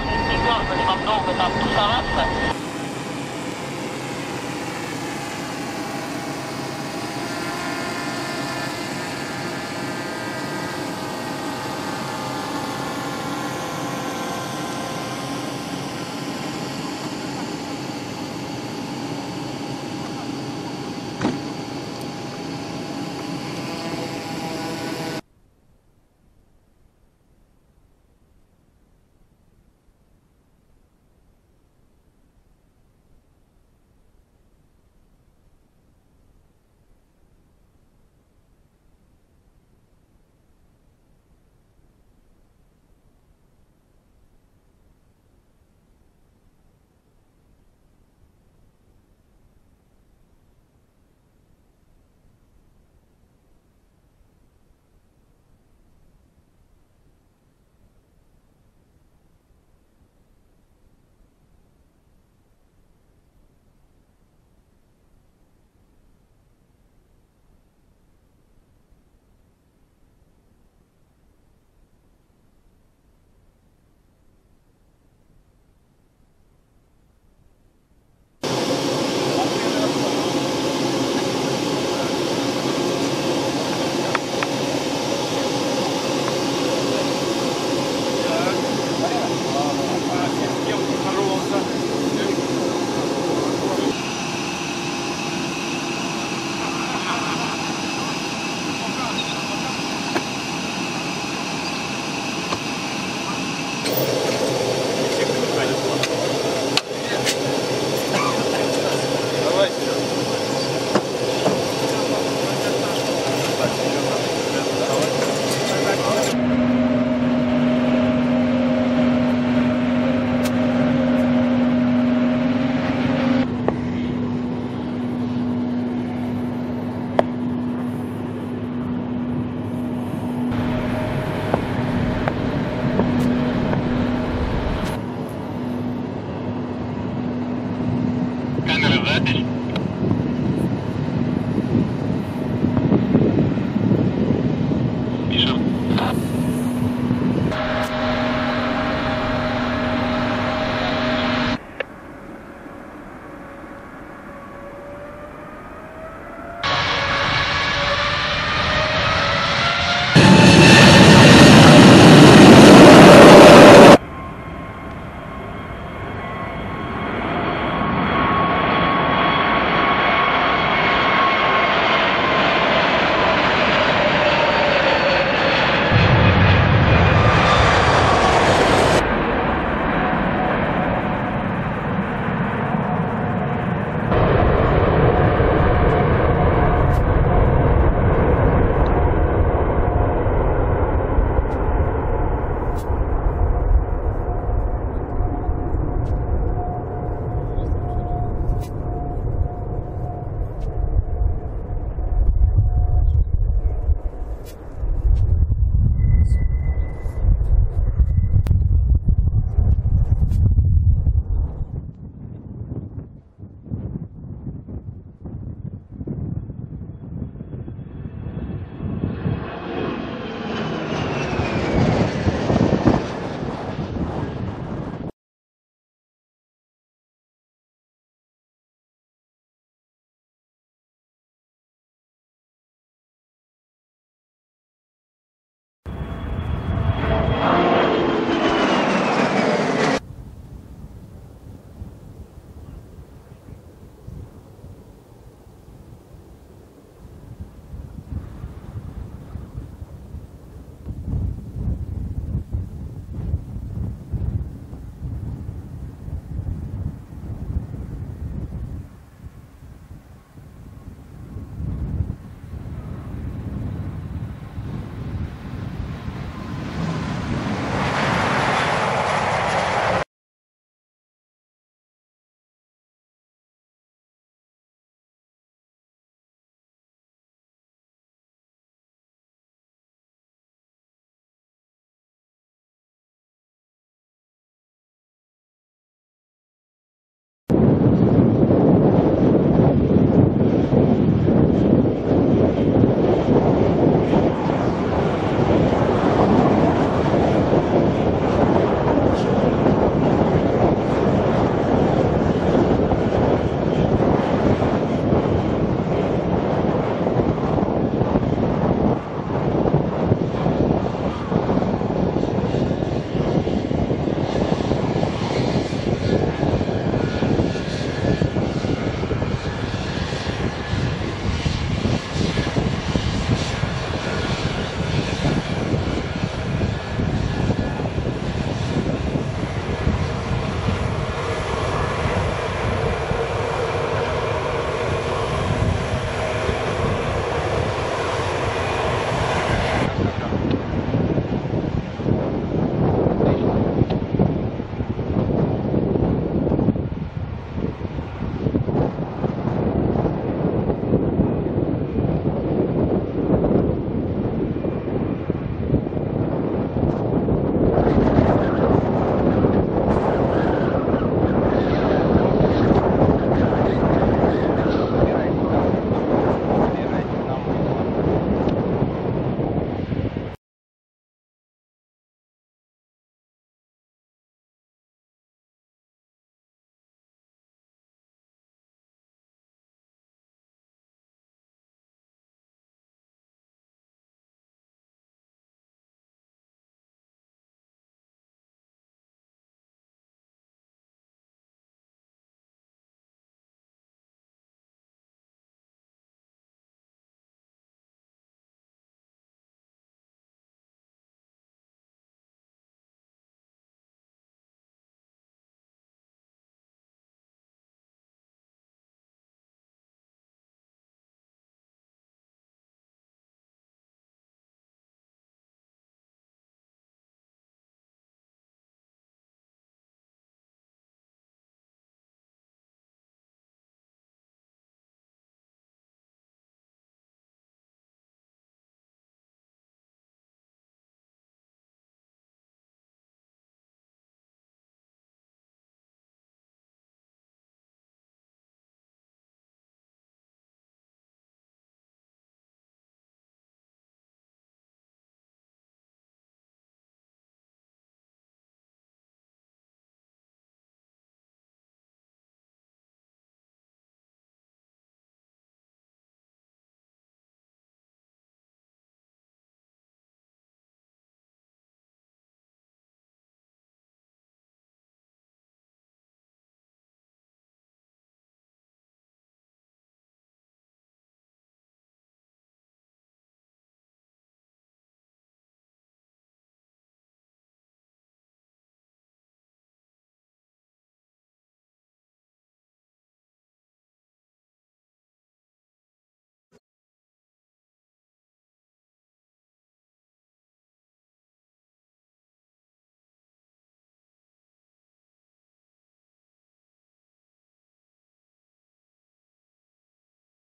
Martin Siegler, wenn ich am Dogen ab, happened.